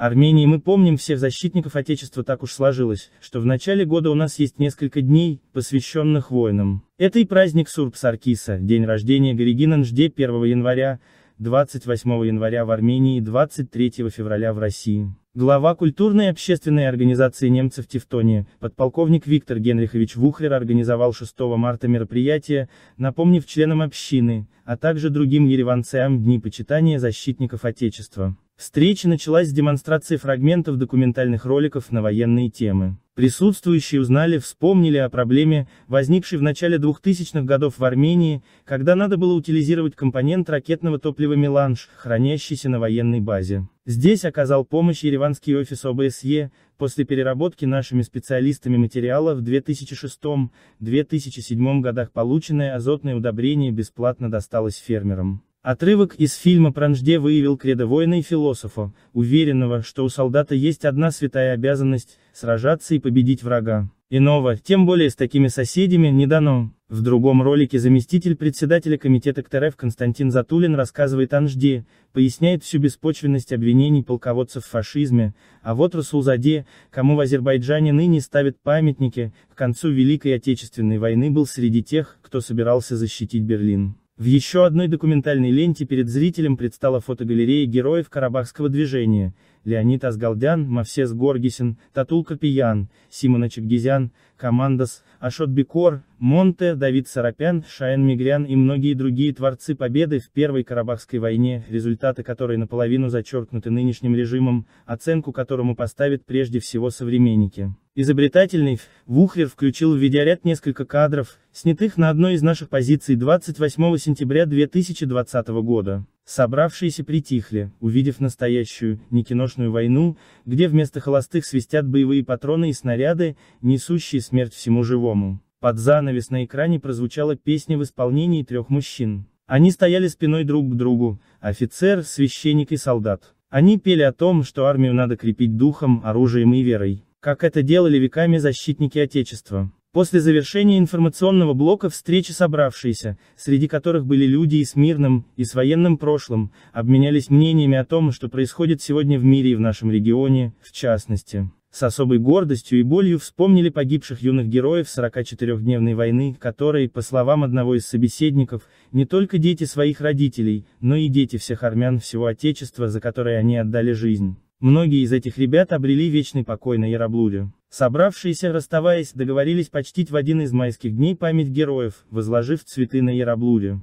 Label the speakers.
Speaker 1: Армении мы помним всех защитников Отечества так уж сложилось, что в начале года у нас есть несколько дней, посвященных воинам. Это и праздник Сурб-Саркиса, день рождения Горегина Нжде 1 января, 28 января в Армении и 23 февраля в России. Глава культурной и общественной организации немцев Тевтония, подполковник Виктор Генрихович Вухлер организовал 6 марта мероприятие, напомнив членам общины, а также другим ереванцам Дни почитания защитников Отечества. Встреча началась с демонстрации фрагментов документальных роликов на военные темы. Присутствующие узнали, вспомнили о проблеме, возникшей в начале 2000-х годов в Армении, когда надо было утилизировать компонент ракетного топлива «Меланж», хранящийся на военной базе. Здесь оказал помощь ереванский офис ОБСЕ, после переработки нашими специалистами материала в 2006-2007 годах полученное азотное удобрение бесплатно досталось фермерам. Отрывок из фильма «Пранжде» выявил кредо воина и философа, уверенного, что у солдата есть одна святая обязанность – сражаться и победить врага. Иного, тем более с такими соседями, не дано. В другом ролике заместитель председателя комитета КТРФ Константин Затулин рассказывает о Нжде, поясняет всю беспочвенность обвинений полководцев в фашизме, а вот Расулзаде, кому в Азербайджане ныне ставят памятники, к концу Великой Отечественной войны был среди тех, кто собирался защитить Берлин. В еще одной документальной ленте перед зрителем предстала фотогалерея героев Карабахского движения, Леонид Асгалдян, Мавсес Горгисин, Татул Капиян, Симона Чекгизян, Командос, Ашот Бикор, Монте, Давид Сарапян, Шаен Мигрян и многие другие творцы победы в Первой Карабахской войне, результаты которой наполовину зачеркнуты нынешним режимом, оценку которому поставят прежде всего современники. Изобретательный, Вухлер включил в видеоряд несколько кадров, снятых на одной из наших позиций 28 сентября 2020 года. Собравшиеся притихли, увидев настоящую, не киношную войну, где вместо холостых свистят боевые патроны и снаряды, несущие смерть всему живому. Под занавес на экране прозвучала песня в исполнении трех мужчин. Они стояли спиной друг к другу, офицер, священник и солдат. Они пели о том, что армию надо крепить духом, оружием и верой как это делали веками защитники Отечества. После завершения информационного блока встречи собравшиеся, среди которых были люди и с мирным, и с военным прошлым, обменялись мнениями о том, что происходит сегодня в мире и в нашем регионе, в частности. С особой гордостью и болью вспомнили погибших юных героев 44-дневной войны, которые, по словам одного из собеседников, не только дети своих родителей, но и дети всех армян всего Отечества, за которое они отдали жизнь. Многие из этих ребят обрели вечный покой на Яроблуде. Собравшиеся, расставаясь, договорились почтить в один из майских дней память героев, возложив цветы на Яроблуде.